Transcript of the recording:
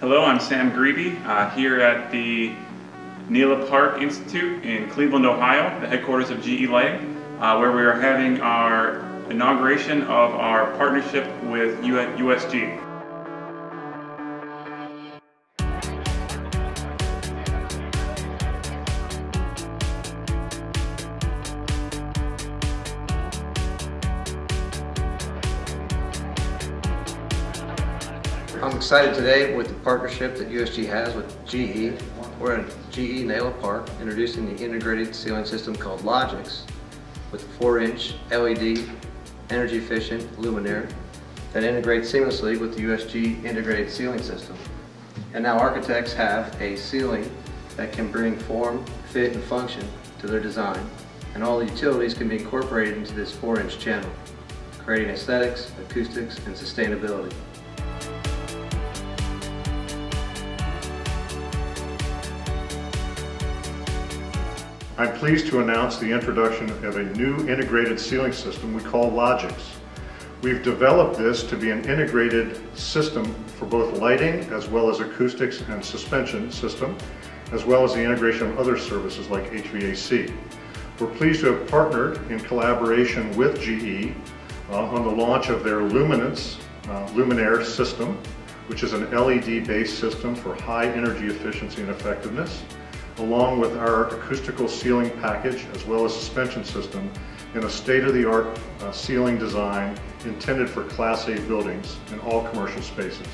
Hello, I'm Sam Grebe uh, here at the Nela Park Institute in Cleveland, Ohio, the headquarters of GE Lighting, uh, where we are having our inauguration of our partnership with USG. I'm excited today with the partnership that USG has with GE. We're at GE Nela Park introducing the integrated ceiling system called Logix with a 4-inch LED energy efficient luminaire that integrates seamlessly with the USG integrated ceiling system. And now architects have a ceiling that can bring form, fit, and function to their design. And all the utilities can be incorporated into this 4-inch channel, creating aesthetics, acoustics, and sustainability. I'm pleased to announce the introduction of a new integrated ceiling system we call Logix. We've developed this to be an integrated system for both lighting as well as acoustics and suspension system, as well as the integration of other services like HVAC. We're pleased to have partnered in collaboration with GE uh, on the launch of their Luminance uh, Luminaire system, which is an LED-based system for high energy efficiency and effectiveness along with our acoustical ceiling package as well as suspension system in a state-of-the-art uh, ceiling design intended for Class A buildings in all commercial spaces.